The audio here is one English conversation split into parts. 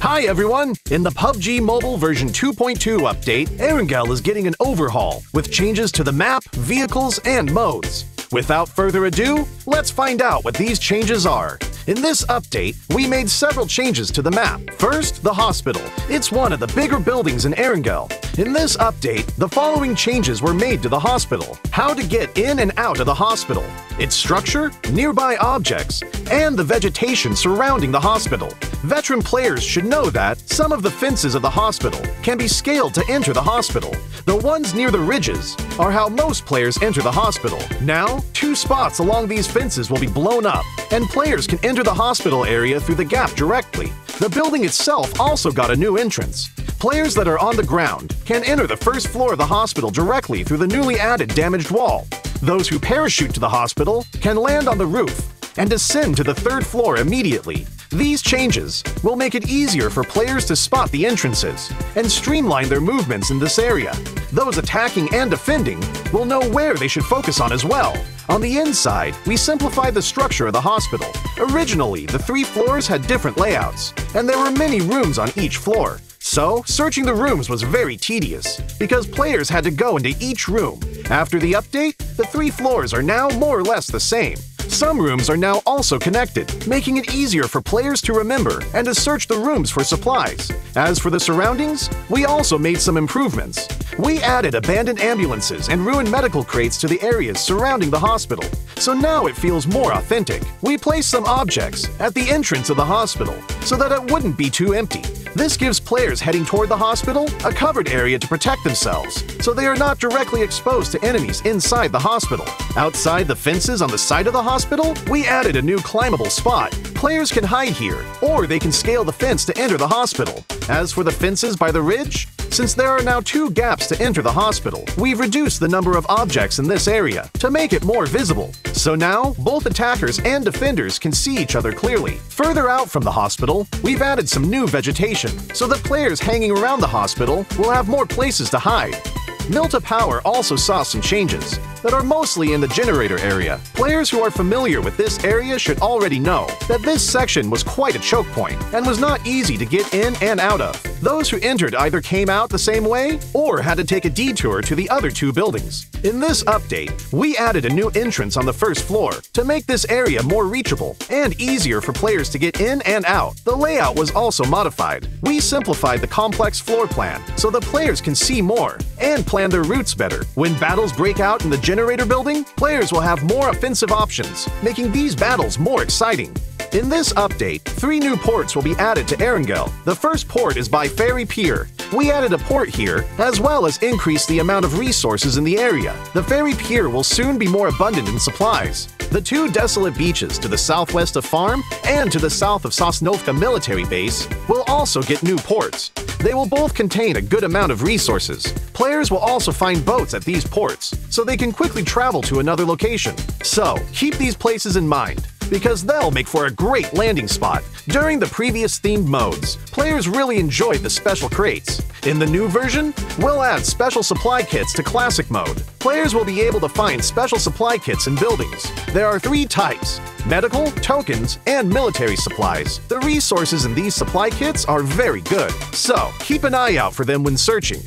Hi everyone! In the PUBG Mobile version 2.2 update, Erangel is getting an overhaul with changes to the map, vehicles, and modes. Without further ado, let's find out what these changes are. In this update, we made several changes to the map. First, the hospital. It's one of the bigger buildings in Erangel. In this update, the following changes were made to the hospital. How to get in and out of the hospital, its structure, nearby objects, and the vegetation surrounding the hospital. Veteran players should know that some of the fences of the hospital can be scaled to enter the hospital. The ones near the ridges are how most players enter the hospital. Now, two spots along these fences will be blown up, and players can enter the hospital area through the gap directly. The building itself also got a new entrance. Players that are on the ground can enter the first floor of the hospital directly through the newly added damaged wall. Those who parachute to the hospital can land on the roof and descend to the third floor immediately. These changes will make it easier for players to spot the entrances and streamline their movements in this area. Those attacking and defending will know where they should focus on as well. On the inside, we simplified the structure of the hospital. Originally, the three floors had different layouts, and there were many rooms on each floor. So, searching the rooms was very tedious, because players had to go into each room. After the update, the three floors are now more or less the same. Some rooms are now also connected, making it easier for players to remember and to search the rooms for supplies. As for the surroundings, we also made some improvements. We added abandoned ambulances and ruined medical crates to the areas surrounding the hospital, so now it feels more authentic. We placed some objects at the entrance of the hospital so that it wouldn't be too empty. This gives players heading toward the hospital a covered area to protect themselves, so they are not directly exposed to enemies inside the hospital. Outside the fences on the side of the hospital, we added a new climbable spot. Players can hide here, or they can scale the fence to enter the hospital. As for the fences by the ridge, since there are now two gaps to enter the hospital, we've reduced the number of objects in this area to make it more visible. So now, both attackers and defenders can see each other clearly. Further out from the hospital, we've added some new vegetation so that players hanging around the hospital will have more places to hide. Mylta Power also saw some changes that are mostly in the generator area. Players who are familiar with this area should already know that this section was quite a choke point and was not easy to get in and out of. Those who entered either came out the same way or had to take a detour to the other two buildings. In this update, we added a new entrance on the first floor to make this area more reachable and easier for players to get in and out. The layout was also modified. We simplified the complex floor plan so the players can see more and plan their routes better. When battles break out in the generator building, players will have more offensive options, making these battles more exciting. In this update, three new ports will be added to Erangel. The first port is by Ferry Pier. We added a port here, as well as increased the amount of resources in the area. The Ferry Pier will soon be more abundant in supplies. The two desolate beaches to the southwest of Farm and to the south of Sosnovka military base will also get new ports. They will both contain a good amount of resources. Players will also find boats at these ports, so they can quickly travel to another location. So, keep these places in mind because they'll make for a great landing spot. During the previous themed modes, players really enjoyed the special crates. In the new version, we'll add special supply kits to classic mode. Players will be able to find special supply kits in buildings. There are three types medical, tokens, and military supplies. The resources in these supply kits are very good, so keep an eye out for them when searching.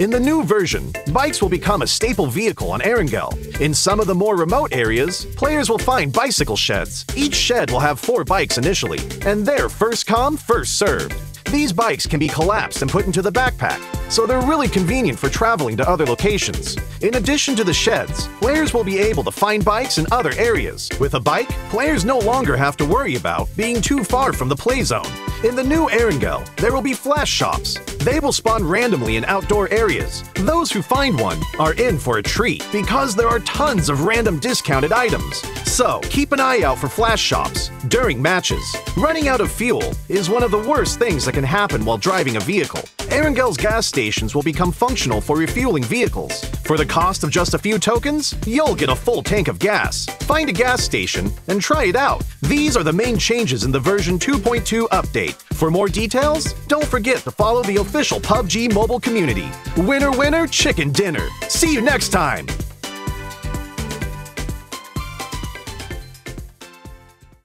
In the new version, bikes will become a staple vehicle on Erangel. In some of the more remote areas, players will find bicycle sheds. Each shed will have four bikes initially, and they're first come, first served. These bikes can be collapsed and put into the backpack, so they're really convenient for traveling to other locations. In addition to the sheds, players will be able to find bikes in other areas. With a bike, players no longer have to worry about being too far from the play zone. In the new Erangel, there will be flash shops. They will spawn randomly in outdoor areas. Those who find one are in for a treat because there are tons of random discounted items. So, keep an eye out for flash shops during matches. Running out of fuel is one of the worst things that can happen while driving a vehicle. Erangel's gas stations will become functional for refueling vehicles. For the cost of just a few tokens, you'll get a full tank of gas. Find a gas station and try it out. These are the main changes in the version 2.2 update. For more details, don't forget to follow the official PUBG mobile community. Winner, winner, chicken dinner. See you next time!